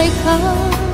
回头